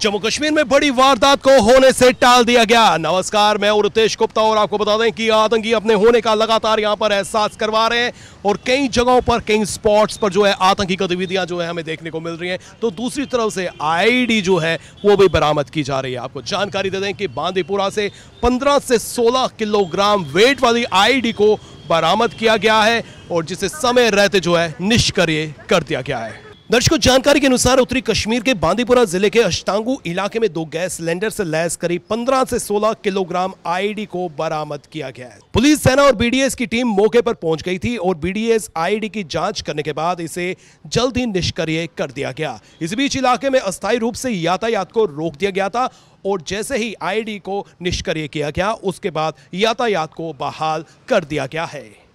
जम्मू कश्मीर में बड़ी वारदात को होने से टाल दिया गया। नमस्कार, मैं रितेश गुप्ता और आपको बता दें कि आतंकी अपने होने का लगातार यहाँ पर एहसास करवा रहे हैं और कई जगहों पर, कई स्पॉट्स पर जो है आतंकी गतिविधियाँ जो है हमें देखने को मिल रही हैं। तो दूसरी तरफ़ से आईडी जो है, वो भी बरामद की जा रही है। आपको जानकारी दे दें कि बांदीपुरा से 15 से 16 किलोग्राम वेट वाली आईडी को बरामद किया गया है और जिसे समय रहते जो है निष्क्रिय कर दिया गया है। दर्शकों जानकारी के अनुसार उत्तरी कश्मीर के बांदीपुरा ज़िले के अष्टांगू इलाके में दो गैस सिलेंडर से लैस करीब 15 से 16 किलोग्राम आईडी को बरामद किया गया है। पुलिस, सेना और बीडीएस की टीम मौके पर पहुँच गई थी और बीडीएस आईडी की जाँच करने के बाद इसे जल्द ही निष्क्रिय कर दिया गया। इस बीच इलाके में अस्थायी रूप से यातायात को रोक दिया गया था और जैसे ही आईडी को निष्क्रिय किया गया, उसके बाद यातायात को बहाल कर दिया गया है।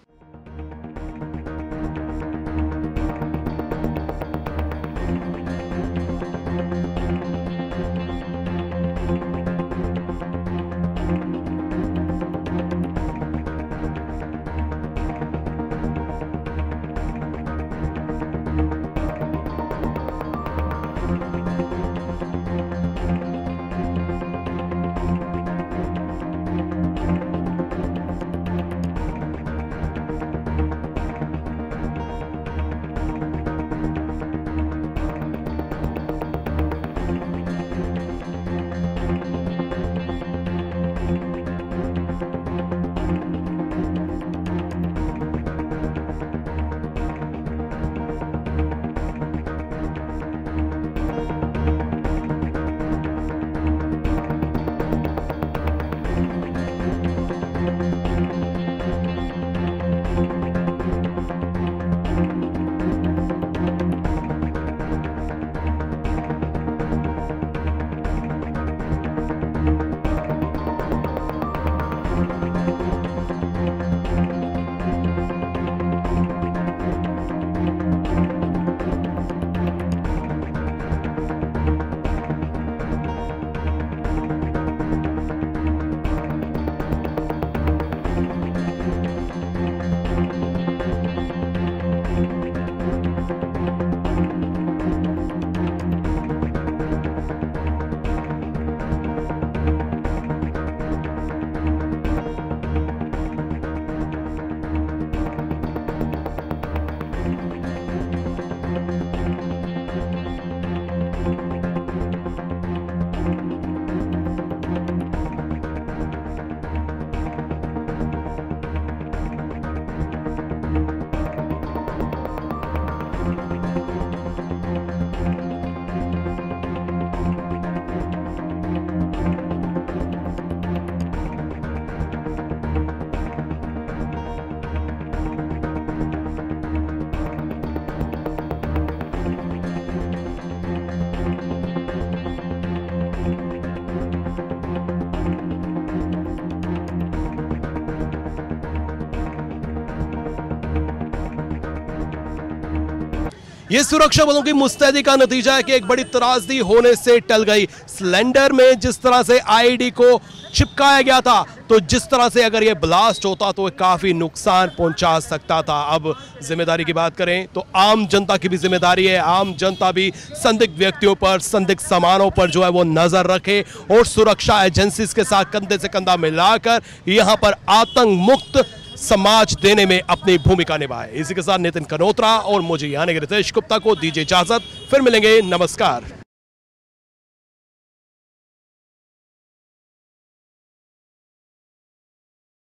ये सुरक्षा बलों की मुस्तैदी का नतीजा है कि एक बड़ी त्रासदी होने से टल गई। सिलेंडर में जिस तरह से आईडी को चिपकाया गया था तो जिस तरह से अगर ये ब्लास्ट होता तो काफ़ी नुकसान पहुँचा सकता था। अब ज़िम्मेदारी की बात करें तो आम जनता की भी ज़िम्मेदारी है। आम जनता भी संदिग्ध व्यक्तियों पर, संदिग्ध सामानों पर जो है वो नज़र रखे और सुरक्षा एजेंसीज के साथ कंधे से कंधा मिलाकर यहाँ पर आतंक मुक्त समाज देने में अपनी भूमिका निभाए। इसी के साथ नितिन कनोत्रा और मुझे यानी रितेश गुप्ता को दीजिए इजाज़त। फिर मिलेंगे। नमस्कार।